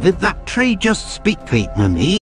Did that tree just speak to me?